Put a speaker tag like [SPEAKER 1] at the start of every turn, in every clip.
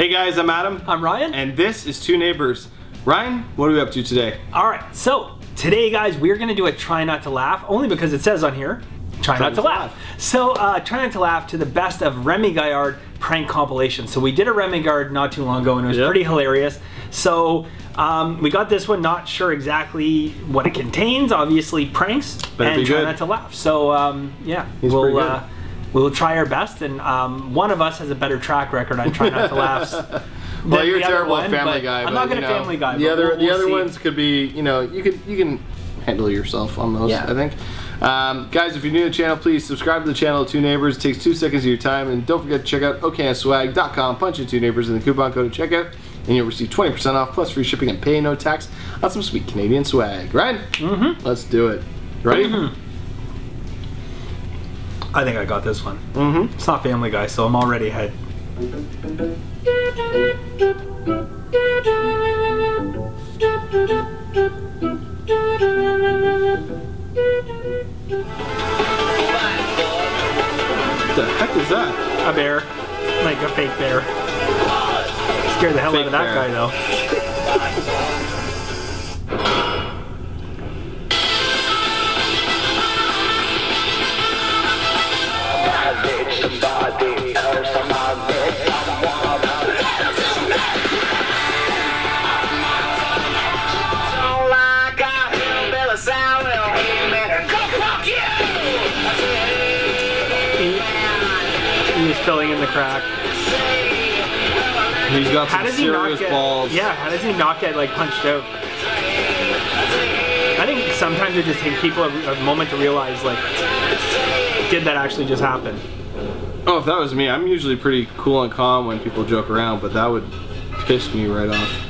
[SPEAKER 1] Hey guys, I'm Adam.
[SPEAKER 2] I'm Ryan.
[SPEAKER 1] And this is Two Neighbors. Ryan, what are we up to today?
[SPEAKER 2] All right, so today, guys, we're gonna do a try not to laugh, only because it says on here, try, not to laugh. So, uh, try not to laugh to the best of Rémi Gaillard prank compilation. So we did a Rémi Gaillard not too long ago, and it was
[SPEAKER 1] Yep.
[SPEAKER 2] pretty hilarious. So um, we got this one, not sure exactly what it contains. Obviously, pranks
[SPEAKER 1] Better
[SPEAKER 2] and try not to laugh. So um, yeah,
[SPEAKER 1] He's
[SPEAKER 2] we'll uh, we'll try our best, and um, one of us has a better track record on try not to laugh.
[SPEAKER 1] Well, you're a terrible
[SPEAKER 2] one,
[SPEAKER 1] family guy.
[SPEAKER 2] I'm not
[SPEAKER 1] you
[SPEAKER 2] gonna
[SPEAKER 1] know,
[SPEAKER 2] family guy.
[SPEAKER 1] The other,
[SPEAKER 2] we'll-
[SPEAKER 1] the
[SPEAKER 2] we'll
[SPEAKER 1] other
[SPEAKER 2] see.
[SPEAKER 1] ones could be, you know, you can you can handle yourself on those.
[SPEAKER 2] Yeah.
[SPEAKER 1] I think. Um, guys, if you're new to the channel, please subscribe to the channel. Two Neighbors it takes two seconds of your time, and don't forget to check out OhCanadaSwag.com. Punch in Two Neighbors in the coupon code at checkout, and you'll receive 20% off plus free shipping and pay no tax on some sweet Canadian swag. Right? Mm-hmm. Let's do it. Ready?
[SPEAKER 2] Mm-hmm. I think I got this one.
[SPEAKER 1] Mm-hmm.
[SPEAKER 2] It's not Family Guy, so I'm already ahead.
[SPEAKER 1] What the heck is that?
[SPEAKER 2] A bear, like a fake bear. Scared the hell
[SPEAKER 1] Fake
[SPEAKER 2] out of that
[SPEAKER 1] bear.
[SPEAKER 2] guy though. filling in the crack.
[SPEAKER 1] He's got
[SPEAKER 2] How
[SPEAKER 1] some
[SPEAKER 2] does he not
[SPEAKER 1] serious
[SPEAKER 2] get?
[SPEAKER 1] balls.
[SPEAKER 2] Yeah, how does he not get like punched out? I think sometimes it just takes people a, a moment to realize like, did that actually just happen?
[SPEAKER 1] Oh, if that was me, I'm usually pretty cool and calm when people joke around, but that would piss me right off.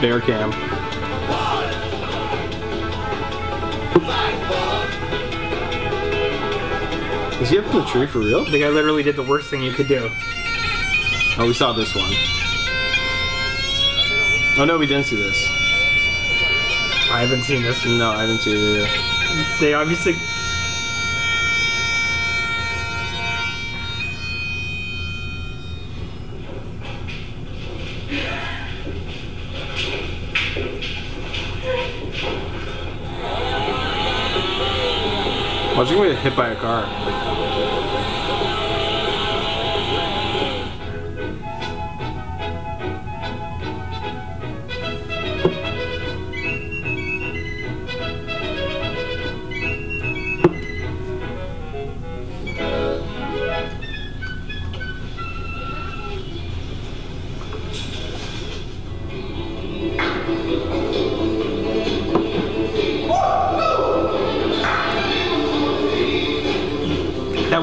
[SPEAKER 1] Bear cam. Is he up in the tree for real?
[SPEAKER 2] The guy literally did the worst thing you could do.
[SPEAKER 1] Oh, we saw this one. Oh no, we didn't see this.
[SPEAKER 2] I haven't seen this.
[SPEAKER 1] No, I didn't see it either.
[SPEAKER 2] They obviously.
[SPEAKER 1] Get hit by a car.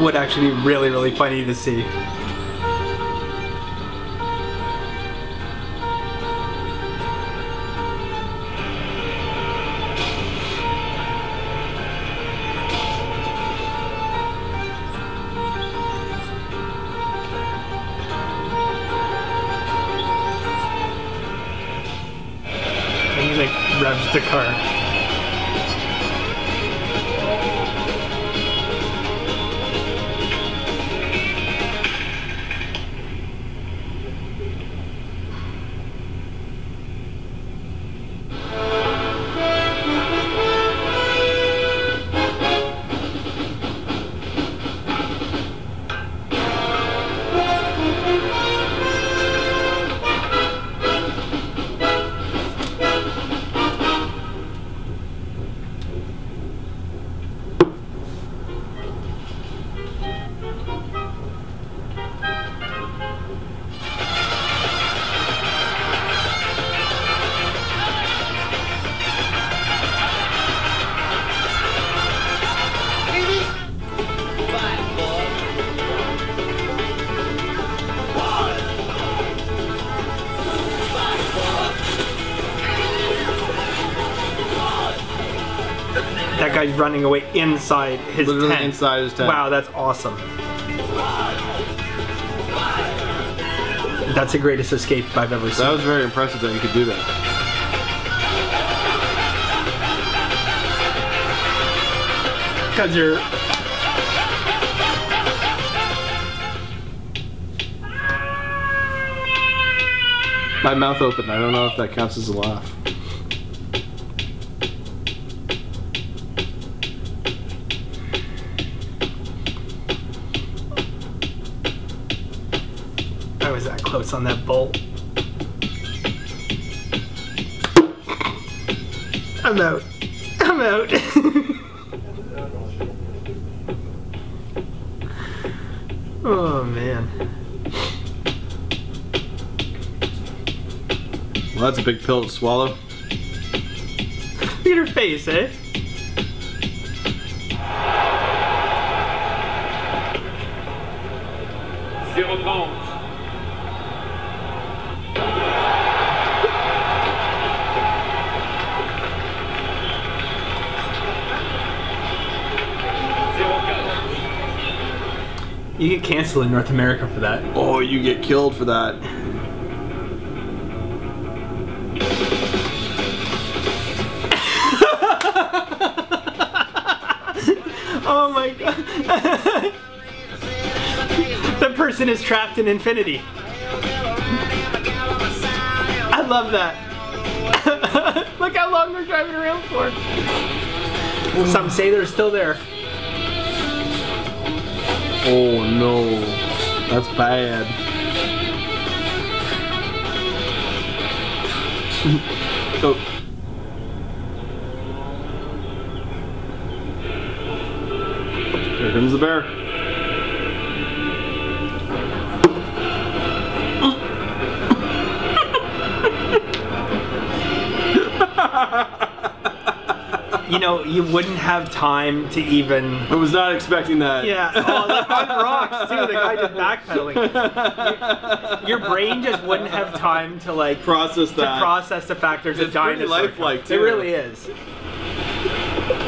[SPEAKER 2] Would actually be really, really funny to see. guy's running away inside his
[SPEAKER 1] Literally
[SPEAKER 2] tent.
[SPEAKER 1] inside his tent.
[SPEAKER 2] Wow, that's awesome. That's the greatest escape I've ever seen.
[SPEAKER 1] That was very impressive that you could do that.
[SPEAKER 2] Because you're
[SPEAKER 1] My mouth open. I don't know if that counts as a laugh.
[SPEAKER 2] I was that close on that bolt. I'm out. I'm out. oh man.
[SPEAKER 1] Well, that's a big pill to swallow.
[SPEAKER 2] Look at her face, eh?
[SPEAKER 3] Zero
[SPEAKER 2] You get canceled in North America for that.
[SPEAKER 1] Oh, you get killed for that.
[SPEAKER 2] Oh my god. the person is trapped in infinity. I love that. Look how long they're driving around for. Some say they're still there.
[SPEAKER 1] Oh no, that's bad. oh. Here comes the bear.
[SPEAKER 2] You know, you wouldn't have time to even.
[SPEAKER 1] I was not expecting that.
[SPEAKER 2] Yeah. Oh, on rocks too. The guy just backpedaling. Your, your brain just wouldn't have time to like
[SPEAKER 1] Process
[SPEAKER 2] to
[SPEAKER 1] that.
[SPEAKER 2] process the fact there's a
[SPEAKER 1] It's pretty
[SPEAKER 2] dinosaur.
[SPEAKER 1] lifelike,
[SPEAKER 2] It really is.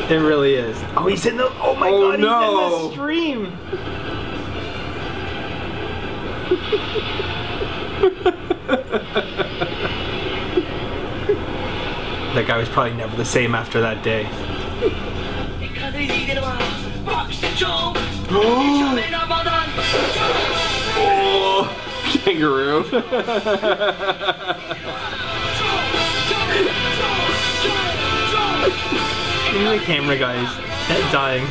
[SPEAKER 2] It really is. Oh, he's in the. Oh my
[SPEAKER 1] Oh,
[SPEAKER 2] god,
[SPEAKER 1] no.
[SPEAKER 2] he's in the stream. that guy was probably never the same after that day.
[SPEAKER 1] Oh, kangaroo.
[SPEAKER 2] Even the camera guy's dead dying.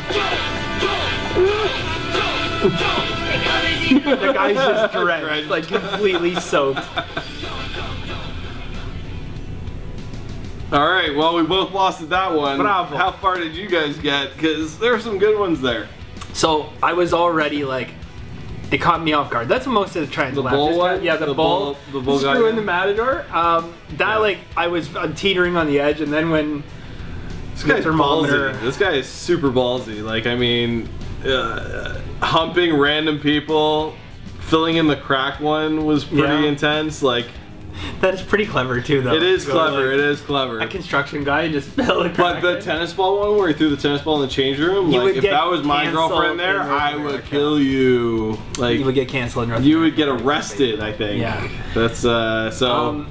[SPEAKER 2] the guy's just Drenched. like completely soaked.
[SPEAKER 1] All right, well, we both lost at that one.
[SPEAKER 2] Bravo.
[SPEAKER 1] How far did you guys get? Because there are some good ones there.
[SPEAKER 2] So I was already like, it caught me off guard. That's what most of the trying to
[SPEAKER 1] The
[SPEAKER 2] laugh.
[SPEAKER 1] bull one?
[SPEAKER 2] Yeah, the,
[SPEAKER 1] The
[SPEAKER 2] bull.
[SPEAKER 1] bull- the bull guy,
[SPEAKER 2] Screwing the matador. Um, that
[SPEAKER 1] Yeah.
[SPEAKER 2] like I was uh, teetering on the edge, and then when
[SPEAKER 1] This guy's
[SPEAKER 2] thermometer.
[SPEAKER 1] ballsy. This guy is super ballsy. Like, I mean, uh, humping random people, filling in the crack one was pretty
[SPEAKER 2] Yeah.
[SPEAKER 1] intense. Like,
[SPEAKER 2] that is pretty clever too, though.
[SPEAKER 1] it is clever.
[SPEAKER 2] like,
[SPEAKER 1] it is clever.
[SPEAKER 2] A construction guy and just fill a
[SPEAKER 1] But the tennis ball one where he threw the tennis ball in the change room,
[SPEAKER 2] You
[SPEAKER 1] like if that was my girlfriend there, I would
[SPEAKER 2] America.
[SPEAKER 1] kill you. Like
[SPEAKER 2] you would get canceled in North
[SPEAKER 1] you would get arrested, I think.
[SPEAKER 2] Yeah.
[SPEAKER 1] That's uh so
[SPEAKER 2] Um,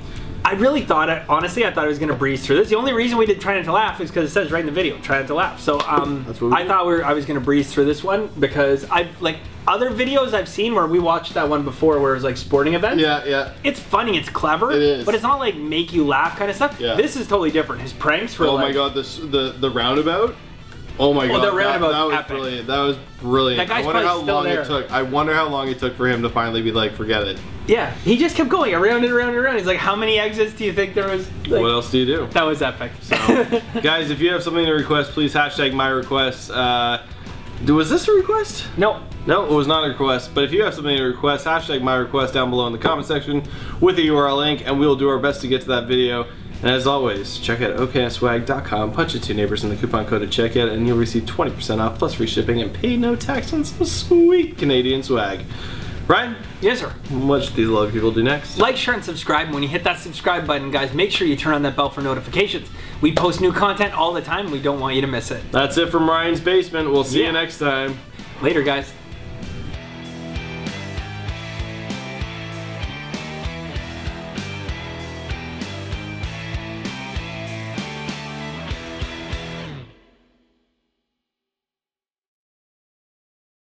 [SPEAKER 2] I really thought, it, honestly, I thought I was going to breeze through this. The only reason we did try not to laugh is because it says right in the video, try not to laugh. So um,
[SPEAKER 1] That's what we
[SPEAKER 2] I
[SPEAKER 1] did.
[SPEAKER 2] thought we were, I was going to breeze through this one because I like other videos I've seen where we watched that one before where it was like sporting events.
[SPEAKER 1] Yeah, yeah.
[SPEAKER 2] It's funny, it's clever,
[SPEAKER 1] It is.
[SPEAKER 2] but it's not like make you laugh kind of stuff.
[SPEAKER 1] Yeah.
[SPEAKER 2] This is totally different. His pranks were
[SPEAKER 1] Oh my god, this the the roundabout. Oh my god,
[SPEAKER 2] the
[SPEAKER 1] that- that, was
[SPEAKER 2] epic.
[SPEAKER 1] brilliant. That was brilliant.
[SPEAKER 2] That
[SPEAKER 1] I wonder how long
[SPEAKER 2] there.
[SPEAKER 1] it took. I wonder how long it took for him to finally be like, forget it.
[SPEAKER 2] yeah, he just kept going around and around and around. He's like, how many exits do you think there was? Like,
[SPEAKER 1] what else do you do?
[SPEAKER 2] That was epic.
[SPEAKER 1] Guys, if you have something to request, please hashtag my request. Uh, was this a request?
[SPEAKER 2] no,
[SPEAKER 1] No, it was not a request. But if you have something to request, hashtag my request down below in the comment section with a URL link, and we'll do our best to get to that video. And as always, check out OhCanadaSwag.com, punch it two neighbors in the coupon code at checkout, and you'll receive 20% off plus free shipping and pay no tax on some sweet Canadian swag. Ryan,
[SPEAKER 2] yes sir.
[SPEAKER 1] what should these lovely people do next?
[SPEAKER 2] Like, share, and subscribe. And when you hit that subscribe button, guys, make sure you turn on that bell for notifications. We post new content all the time. We don't want you to miss it.
[SPEAKER 1] That's it from Ryan's basement. We'll see
[SPEAKER 2] Yeah.
[SPEAKER 1] you next time.
[SPEAKER 2] Later, guys.